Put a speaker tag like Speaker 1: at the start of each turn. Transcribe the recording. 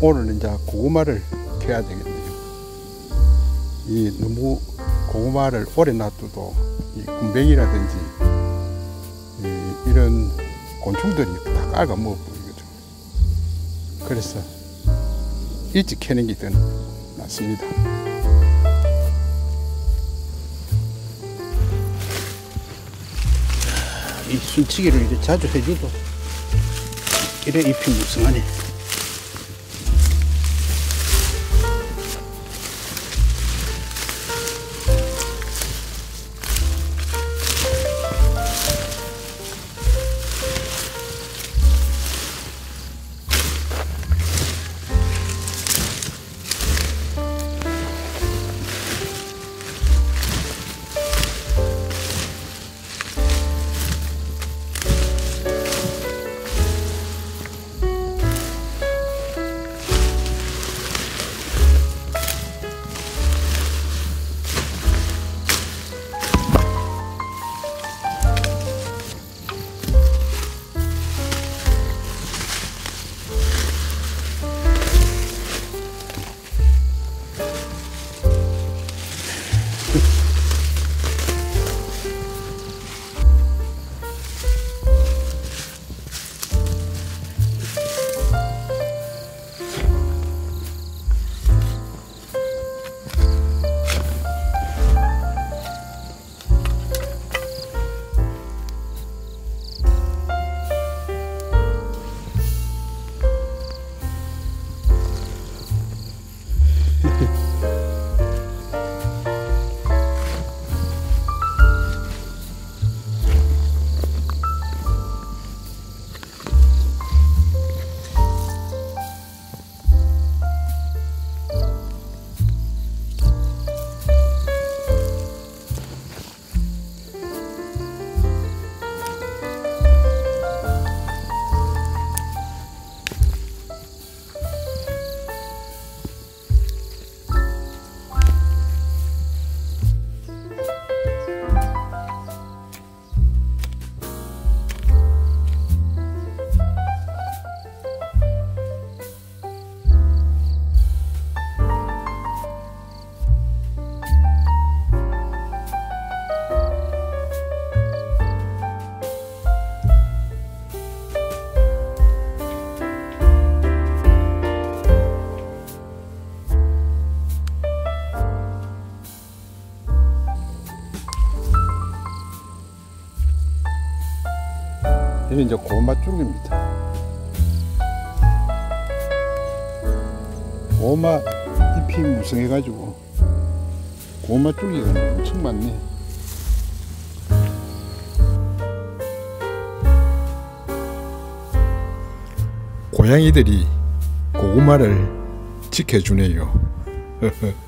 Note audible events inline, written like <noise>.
Speaker 1: 오늘 이제 고구마를 캐야 되겠네요. 이 너무 고구마를 오래 놔둬도 이 군뱅이라든지 이, 이런 곤충들이 다 깔아 먹어버리거든. 그래서 일찍 캐는 게 더 낫습니다. 이 순치기를 이제 자주 해줘도 이래 잎이 무성하네. 이게 이제 고구마 쪽입니다. 고구마 잎이 무성해가지고 고구마 쪽이가 엄청 많네. 고양이들이 고구마를 지켜주네요. <laughs>